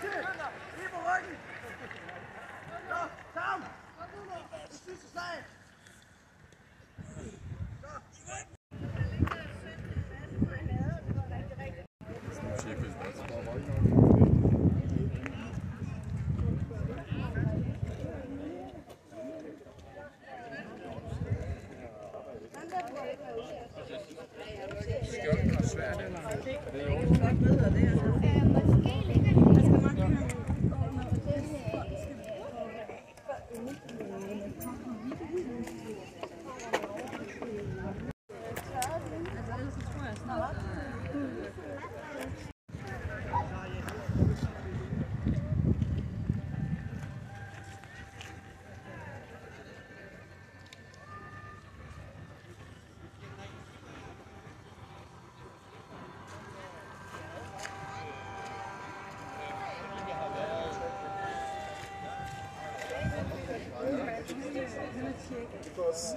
Lige på ryggen! Så, sammen! Det sidste slag! because.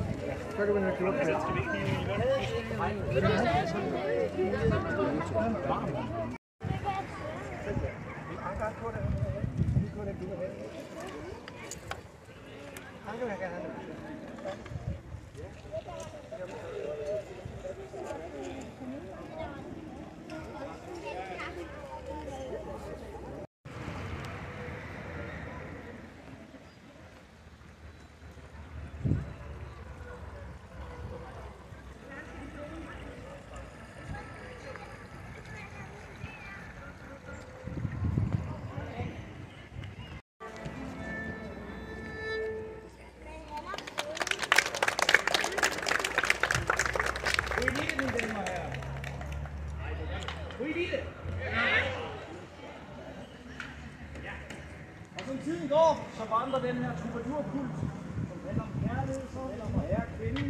med graven i stedet for, det have klub med. Og som tiden går, så vandrer den her troubadourkult, som handler om kærlighed, som handler om at ære kvinden,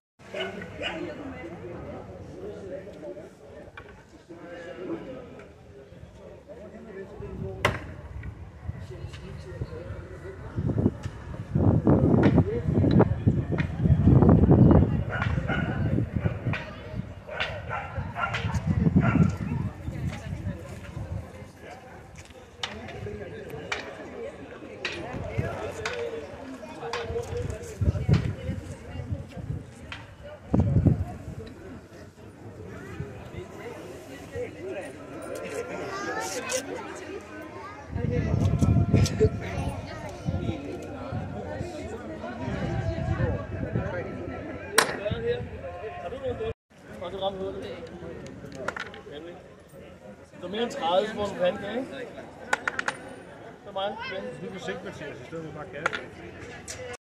så ramme mere end 30, så får du en pandekage, ikke? Så meget. Du kan sigte, Mathias, i stedet for bare kasse.